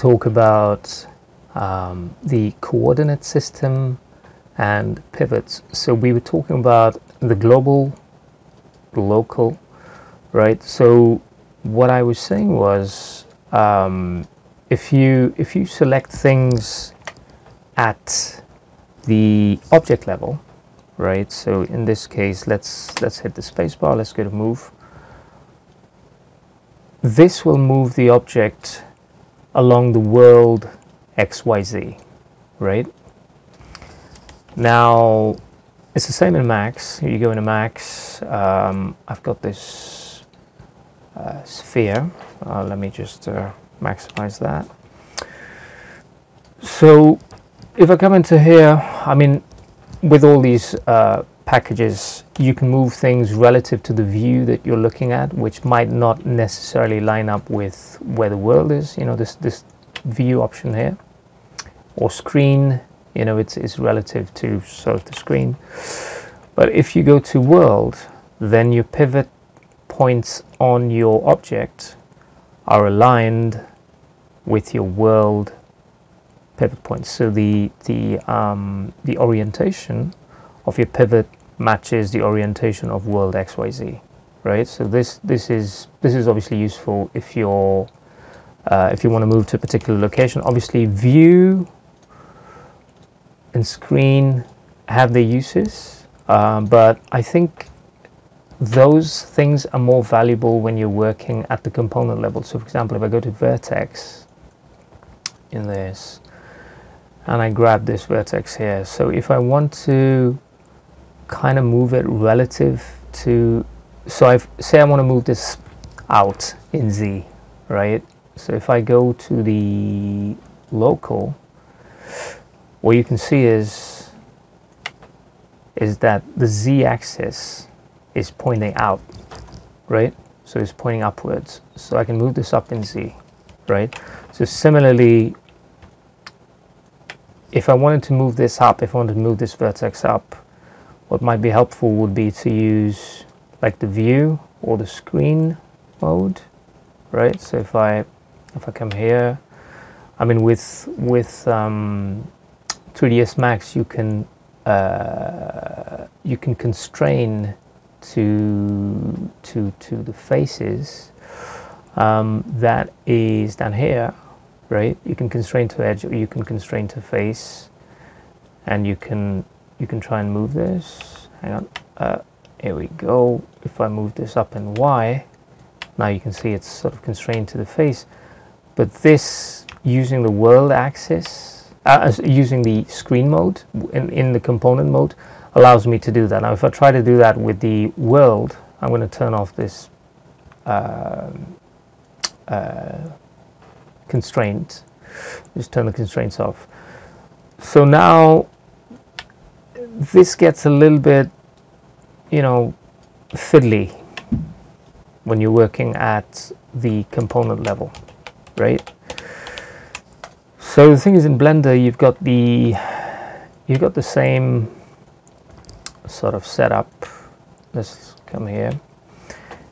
talk about um, the coordinate system and pivots. So we were talking about the global, local, right? So what I was saying was um, if you if you select things at the object level, right? So in this case, let's let's hit the spacebar. Let's go to move. This will move the object along the world XYZ, right? Now, it's the same in Max. You go into Max. Um, I've got this uh, sphere. Uh, let me just uh, maximize that. So, if I come into here, I mean, with all these uh, packages, you can move things relative to the view that you're looking at, which might not necessarily line up with where the world is. You know, this this view option here, or screen. You know, it's it's relative to sort of the screen. But if you go to world, then your pivot points on your object are aligned with your world pivot points. So the the um, the orientation of your pivot matches the orientation of world XYZ, right? So this this is this is obviously useful if you're uh, if you want to move to a particular location. Obviously, view and screen have their uses, um, but I think those things are more valuable when you're working at the component level. So, for example, if I go to vertex in this and I grab this vertex here, so if I want to kind of move it relative to so I say I want to move this out in Z right? So if I go to the local what you can see is is that the Z axis is pointing out right? So it's pointing upwards. So I can move this up in Z right? So similarly if I wanted to move this up if I wanted to move this vertex up what might be helpful would be to use like the view or the screen mode right? So if I if I come here I mean with with um, 3ds Max you can uh, you can constrain to to to the faces um, that is down here right? You can constrain to edge or you can constrain to face and you can you can try and move this. Hang on. Uh, here we go. If I move this up in Y now you can see it's sort of constrained to the face. But this using the world axis uh, using the screen mode in, in the component mode allows me to do that. Now if I try to do that with the world I'm going to turn off this uh, uh, constraint. Just turn the constraints off. So now this gets a little bit, you know, fiddly when you're working at the component level, right? So the thing is in Blender you've got the you've got the same sort of setup. Let's come here.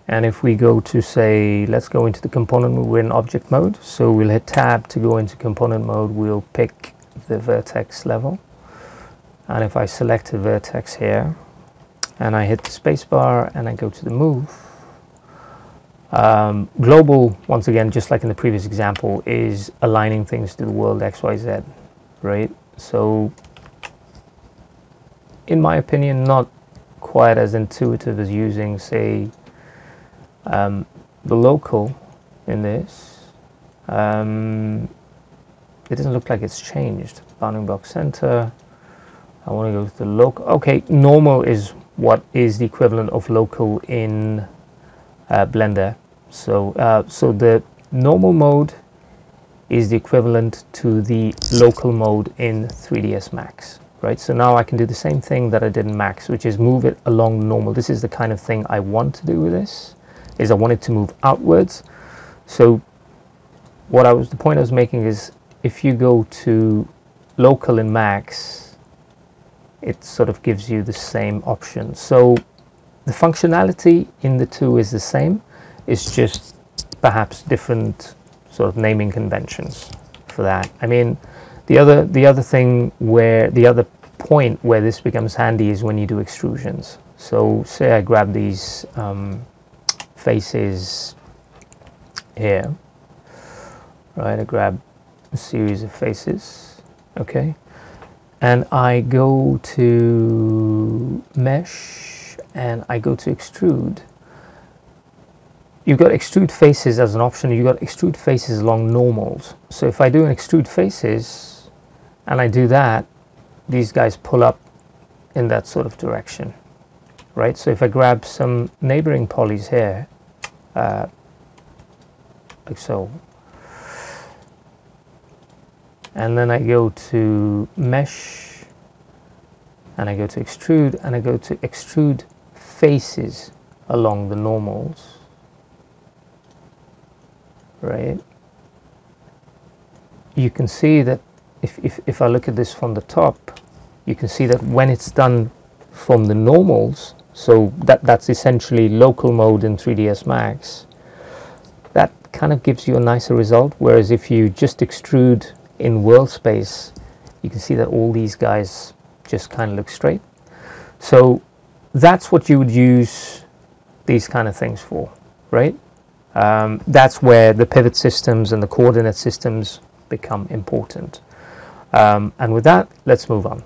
And if we go to say, let's go into the component we're in object mode. So we'll hit tab to go into component mode. We'll pick the vertex level and if I select a vertex here and I hit the spacebar and I go to the move um, global once again just like in the previous example is aligning things to the world XYZ right? So in my opinion not quite as intuitive as using say um, the local in this. Um, it doesn't look like it's changed. Bounding box center I want to go to the local. Okay, normal is what is the equivalent of local in uh, Blender. So, uh, so the normal mode is the equivalent to the local mode in 3ds Max, right? So now I can do the same thing that I did in Max, which is move it along normal. This is the kind of thing I want to do with this, is I want it to move outwards. So what I was, the point I was making is if you go to local in Max, it sort of gives you the same option. So the functionality in the two is the same, it's just perhaps different sort of naming conventions. for that. I mean, the other the other thing where the other point where this becomes handy is when you do extrusions. So say I grab these um, faces here, right? I grab a series of faces, okay, and I go to mesh and I go to extrude. You've got extrude faces as an option. You've got extrude faces along normals. So if I do an extrude faces and I do that, these guys pull up in that sort of direction right so if I grab some neighboring polys here uh, like so and then I go to mesh and I go to extrude and I go to extrude faces along the normals. Right? You can see that if, if, if I look at this from the top you can see that when it's done from the normals so that that's essentially local mode in 3ds max that kind of gives you a nicer result. Whereas if you just extrude in world space you can see that all these guys just kind of look straight. So that's what you would use these kind of things for right? Um, that's where the pivot systems and the coordinate systems become important. Um, and with that let's move on